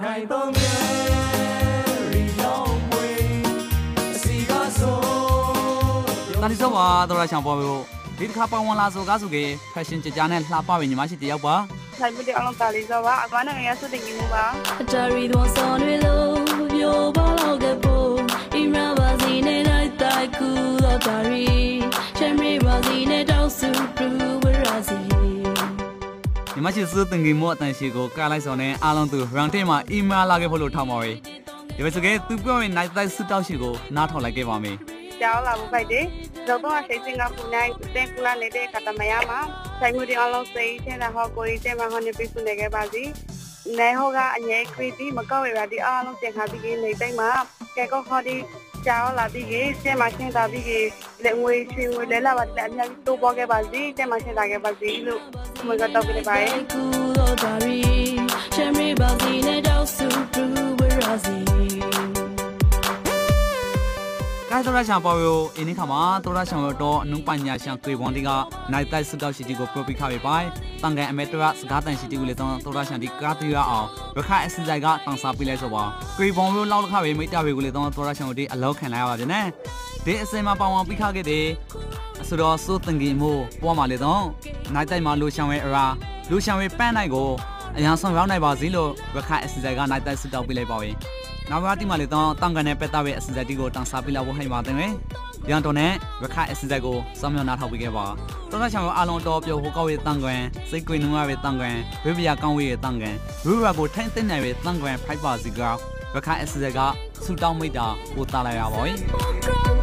ခိုင်သုံးမြဲရီရောင်းမွေအစီကဆိုတန်ဒီဆောပါတော်ရချောင်ပေါ်ပြီးဒီတစ်ခါပဝန်လာဆိုကားစုကေဖက်ရှင်ကြကြနဲ့လှပပြီးညီမရှိတယောက်ပါဆိုင်မှုတဲ့အလုံးတာလေးဆိုပါအကွာနဲ့ငရဆုတင်ကြီးမှုပါအတာရီသွန်ဆောင်တွေလို့ပြောပါတော့က ညီမရှိစတင်ကြီးမော့အတန်ရှိကိုကားလိုက်စောနဲ့အားလုံးသူ round 10မှာ email လာခဲ့ဖို့လို့ထောက်ပါပဲဒီပဲစကေသူပြောရင် night night စစ်တောက်ရှိကိုနားထောင်လိုက်ခဲ့ပါမယ်ကြောက်လာဖို့ဖိုက်တယ်တော့တော့စိတ်စင်ကပူနိုင်တဲ့ကူလာနေတဲ့ကတမယမှာဆိုင်မှုတဲ့အလုံးစိတ်တဲ့ဟောကိုရီတဲ့မှာဟောနေပြစုနေခဲ့ပါစီနေဟောကအငဲခရီးဒီမကော က်ရပါဒီအားလုံးတင်ခါပြီးနေတိတ်မှာကဲကောခေါ်ဒီကြောက်လာပြီးကြီးတဲ့မှာရှင်းတာပြီးကြီးလက်ငွေချွေငွေလဲလာပါတဲ့အများကြီးတိုးပေါ်ခဲ့ပါစီတဲ့မှာရှင်းတာခဲ့ပါစီလို့မကတော့ပြပါရဲ့ကူတော့တာရီချမ်းမေဘာစီနဲ့တောက်စုပူဝရ ကိုင်းတော်ရချောင်ပေါ်ပြီးအင်းခါမှာတော်ရချောင်ရတော့အနုပညာရှန်ကွေဝန်တီက night night စစ်တောက်ရှိတီကို pro ပိခါပဲပိုင်တန်ကန်အမေတရစကားတန်ရှိတီကိုလေတော့တော်ရချောင်တီကားတီရအောင်ရခိုင်အစင်ဆိုင်ကတန်စာပေးလိုက်ဆိုပါကွေဝန်မျိုးလောက်လခပဲမိတ္တပဲကိုလေတော့တော်ရချောင်တီအလောက်ခံလိုက်ရပါဗျနဲ့ဒီအစင်မှာပေါအောင်ပိခါခဲ့တယ်ဆိုတော့စိုးတန်ကြီးမို့ပေါ်မှာလေတော့ night night မှာလူရှောင်ရဲ့အရာလူရှောင်ရဲ့ပန်းနိုင်ကို အရန်ဆောင်ရောက်နိုင်ပါစေလို့ရခိုင်အစင်ဆိုင်က night night စစ်တောက်ပေးလိုက်ပါဝင်နောက်ပါတိမလေးတော့တန်ကန်နဲ့ပက်တာရဲ့အစင်စက်တီကိုတန်စာပြလာဖို့ဟိုင်ပါတယ်။ရန်တော်နဲ့ရခိုင်အစင်စက်ကိုစောင်းမြောင်းနာထောက်ပေးခဲ့ပါ။တော်တော်ချောင်အားလုံးတော်ပြောဟိုကောက်ရဲ့တန်ကန်စိတ်ကွေနှုံးရဲ့တန်ကန်ဝိပယကောင်းရဲ့တန်ကန်ရူရာကိုထိုင်းသိမ့်နိုင်ရဲ့တန်ကန်ဖိုက်ပါစီကရခိုင်အစင်စက်ကဆူတောင်းမိတာကိုတာလိုက်ရပါဘူး။